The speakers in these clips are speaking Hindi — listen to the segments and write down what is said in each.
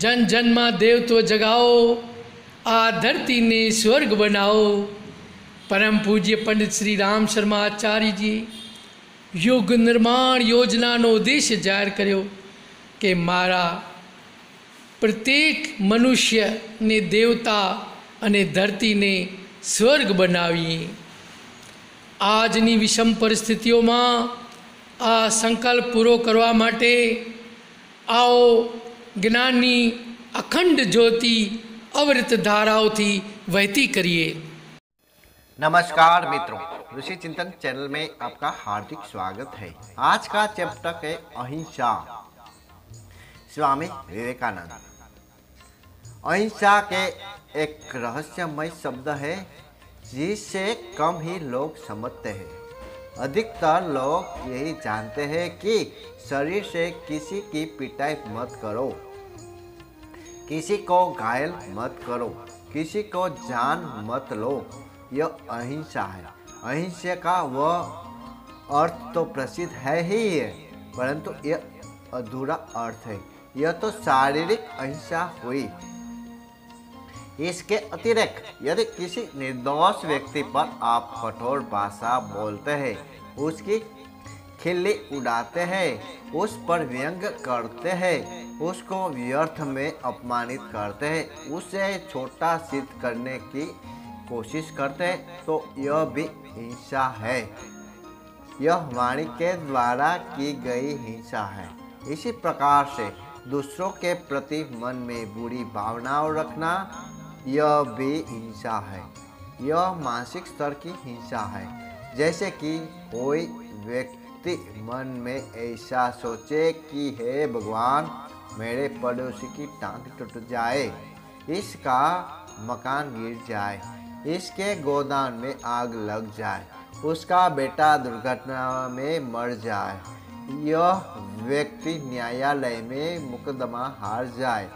जन जन्मा देवत्व जगाओ आ धरती ने स्वर्ग बनाओ परम पूज्य पंडित श्री राम शर्मा आचार्य जी યુગ નિર્માણ યોજનાનો ઉદ્દેશ્ય જાહેર કર્યો કે મારા પ્રત્યેક મનુષ્યને દેવતા અને ધરતીને સ્વર્ગ બનાવીએ આજની વિષમ પરિસ્થિતિઓમાં આ સંકલ્પ પૂરો કરવા માટે આવો જ્ઞાનની અખંડ જ્યોતિ અવૃત ધારાઓથી વહેતી કરીએ नमस्कार मित्रों ऋषि चिंतन चैनल में आपका हार्दिक स्वागत है आज का चैप्टर है अहिंसा स्वामी विवेकानंद अहिंसा के एक रहस्यमय शब्द है जिसे कम ही लोग समझते हैं अधिकतर लोग यही जानते हैं कि शरीर से किसी की पिटाई मत करो। किसी को घायल मत करो। किसी को जान मत लो। यह अहिंसा है। अहिंसा का वह अर्थ तो प्रसिद्ध है ही है, परंतु यह अधूरा अर्थ है। यह तो शारीरिक अहिंसा हुई। इसके अतिरिक्त, यदि किसी निर्दोष व्यक्ति पर आप कठोर भाषा बोलते हैं, उसकी खिल्ली उड़ाते हैं, उस पर व्यंग करते हैं, उसको व्यर्थ में अपमानित करते हैं, उसे छोटा सिद्ध करने की कोशिश करते हैं तो यह भी हिंसा है। यह वाणी के द्वारा की गई हिंसा है। इसी प्रकार से दूसरों के प्रति मन में बुरी भावनाओं रखना यह भी हिंसा है। यह मानसिक स्तर की हिंसा है। जैसे कि कोई व्यक्ति मन में ऐसा सोचे कि, हे भगवान, मेरे पड़ोसी की टांग टूट जाए, इसका मकान गिर जाए, इसके गोदान में आग लग जाए, उसका बेटा दुर्घटना में मर जाए। यह व्यक्ति न्यायालय में मुकदमा हार जाए,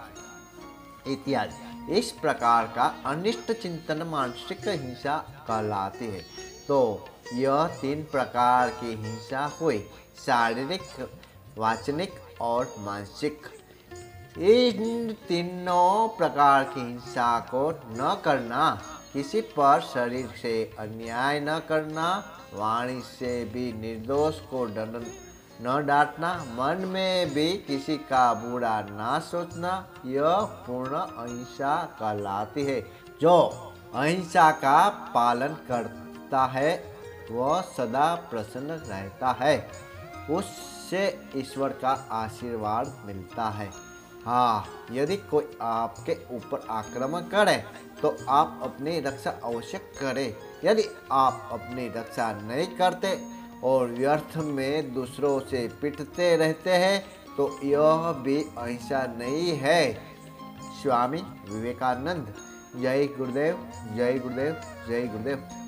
इत्यादि। इस प्रकार का अनिष्ट चिंतन मानसिक हिंसा कहलाती है। तो यह तीन प्रकार की हिंसा हुई, शारीरिक, वाचनिक और मानसिक। इन तीनों प्रकार की हिंसा को न करना, किसी पर शरीर से अन्याय न करना, वाणी से भी निर्दोष को दंड न डांटना, मन में भी किसी का बुरा ना सोचना, यह पूर्ण अहिंसा कहलाती है। जो अहिंसा का पालन करता है, वह सदा प्रसन्न रहता है। उससे ईश्वर का आशीर्वाद मिलता है। हाँ यदि कोई आपके ऊपर आक्रमण करे तो आप अपनी रक्षा अवश्य करें। यदि आप अपनी रक्षा नहीं करते और व्यर्थ में दूसरों से पिटते रहते हैं तो यह भी अहिंसा नहीं है। स्वामी विवेकानंद, जय गुरुदेव जय गुरुदेव जय गुरुदेव।